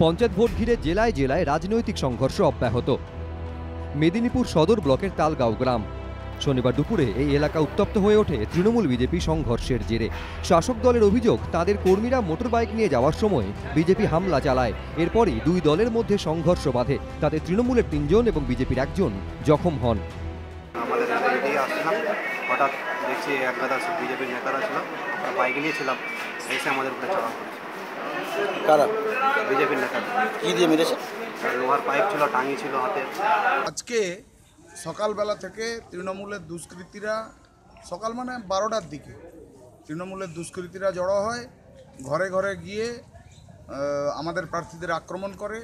Panchayat vote ঘিরে জেলায় জেলায় রাজনৈতিক সংঘর্ষ অব্যাহত। মেদিনীপুর সদর ব্লকের তালগাঁও গ্রাম। শনিবার দুপুরে এই এলাকা উত্তপ্ত হয়ে ওঠে তৃণমূল বিজেপি সংঘর্ষের জেরে। শাসক দলের অভিযোগ তাদের কর্মীরা মোটরবাইক নিয়ে যাওয়ার সময় বিজেপি হামলা চালায়। এরপরই দুই দলের মধ্যে সংঘর্ষ বাঁধে। তাতে তৃণমূলের তিনজন এবং বিজেপির একজন জখম হন। আমাদের এদিকে দিয়ে হঠাৎ দেখছি এক গাদা বিজেপির নেতারা ছিল। বাইক নিয়েছিলাম এসে আমাদের উপরে কারা? বিজেপির নেতারা কি দিয়ে মেরেছে? লোহার পাইপ ছিল টাঙি ছিল হাতে। আজকে সকালবেলা থেকে তৃণমূলের দুষ্কৃতীরা সকাল মানে বারোটার দিকে তৃণমূলের দুষ্কৃতীরা জড়ো হয় ঘরে ঘরে গিয়ে আমাদের প্রার্থীদের আক্রমণ করে।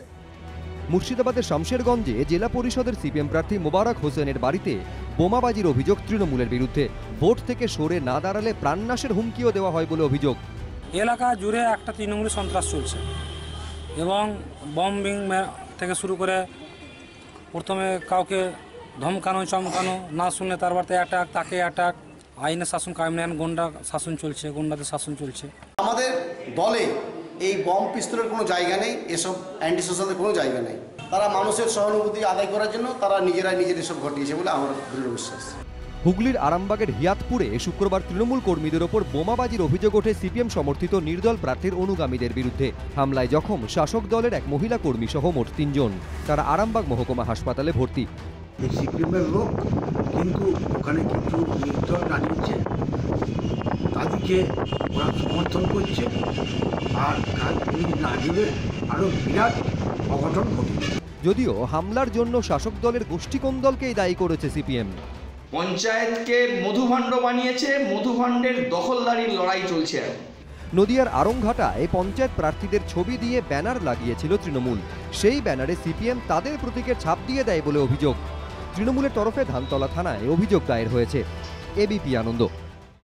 মুর্শিদাবাদের শামশেরগঞ্জে জেলা পরিষদের সিপিএম প্রার্থী মোবারক হোসেনের বাড়িতে বোমাবাজির অভিযোগ তৃণমূলের বিরুদ্ধে। ভোট থেকে সরে না দাঁড়ালে প্রাণনাশের হুমকিও দেওয়া হয় বলে অভিযোগ। এলাকা জুড়ে একটা তৃণমূলী সন্ত্রাস চলছে। এবং বম্বিং থেকে শুরু করে প্রথমে কাউকে ধমকানো, চমকানো, না শুনলে তার বাড়িতে অ্যাটাক তাকে অ্যাটাক আইনের শাসন কায়েম নেন, গন্ডা শাসন চলছে, গন্ডাদের শাসন চলছে। আমাদের দলে এই বম পিস্তলের কোনো জায়গা নেই, এসব অ্যান্টি সোশ্যালের কোনো জায়গা নেই। তারা মানুষের সহানুভূতি আদায় করার জন্য তারা নিজেরাই নিজের এসব ঘটিয়েছে বলে আমার দৃঢ় বিশ্বাস। হুগলির আরামবাগের হিয়াতপুরে শুক্রবার তৃণমূল কর্মীদের ওপর বোমাবাজির অভিযোগ ওঠে সিপিএম সমর্থিত নির্দল প্রার্থীর অনুগামীদের বিরুদ্ধে। হামলায় জখম শাসক দলের এক মহিলা কর্মী সহ মোট তিনজন। তারা আরামবাগ মহকুমা হাসপাতালে ভর্তি। এই সিকিমের লোক কিন্তু ওখানে কিছু নির্দল দাঁড়িয়েছে তাদেরকে ওরা সমর্থন করছে আর না দিলে আরও বিরাট অঘটন ঘটবে। যদিও হামলার জন্য শাসক দলের গোষ্ঠীকোন্দলকেই দায়ী করেছে সিপিএম। পঞ্চায়েতকে মধুভাণ্ড বানিয়েছে, মধুভাণ্ডের দখলদারির লড়াই চলছে এখন। নদিয়ার আরংঘাটায় পঞ্চায়েত প্রার্থীদের ছবি দিয়ে ব্যানার লাগিয়েছিল তৃণমূল। সেই ব্যানারে সিপিএম তাদের প্রতীকের ছাপ দিয়ে দেয় বলে অভিযোগ। তৃণমূলের তরফে ধানতলা থানায় অভিযোগ দায়ের হয়েছে। এবিপি আনন্দ।